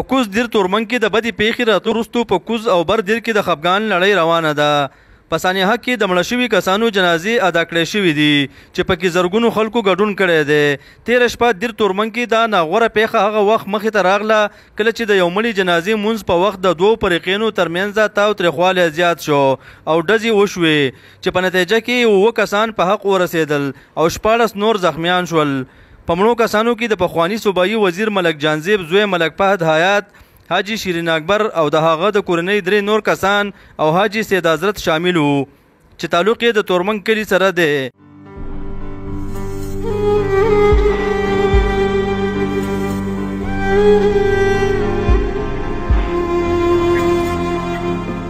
په کوز دیر تورمنګ کې د بدې پیښې راتلو وروسته په کوز او بر دیر کې د خفګان لړۍ روانه ده په سانحه کې د مړه شوي کسانو جنازې ادا کړې شوې دي چې پکې زرګونو خلکو ګډون کړی دی تیر شپه دیر تورمن کې دا ناغوره پیښه هغه وخت مخې ته راغله کله چې د یو مړي جنازې مونږ په وخت د دوو فریقینو ترمنځ تاو تریخوالی زیات شو او ډزې وشوې چې په نتیجه کې اووه کسان په حق ورسېدل او شپاړس نور زخمیان شول په مړو کسانو کې د پخواني صوبایي وزیر ملک جانزیب زوی ملک فهد حیات حاجی شیرین اکبر او د هغه د کورنۍ درې نور کسان او حاجی سید حضرت شامل وو چې تعلق یې د تورمنګ کلي سره دی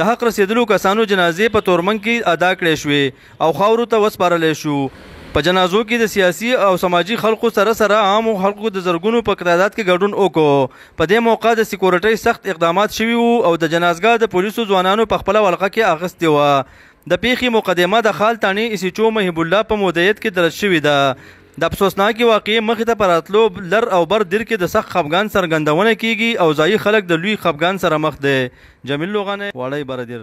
د حق رسېدلو کسانو جنازې په تورمنګ کې ادا کړې شوې او خاورو ته وسپارل شو په جنازو کې د سیاسي او سماجي خلکو سره سره عامو خلکو د زرګونو په تعداد کې ګډون وکړو په دې موقع د سکیورټۍ سخت اقدامات شوي وو او د جنازګاه د پولیسو ځوانانو په خپله ولقه کې اغستې وه د پیښې مقدمه د خال تاڼې ایسیچو مهیب الله په مودیت کې درج شوې ده د افسوسناکې واقعې مخې ته په راتلو لر او بر دیر کې د سخت خپګان څرګندونه کیږي او ځایي خلک د لوی خپګان سره مخ دی جمیل لوغانی واړی بر دیر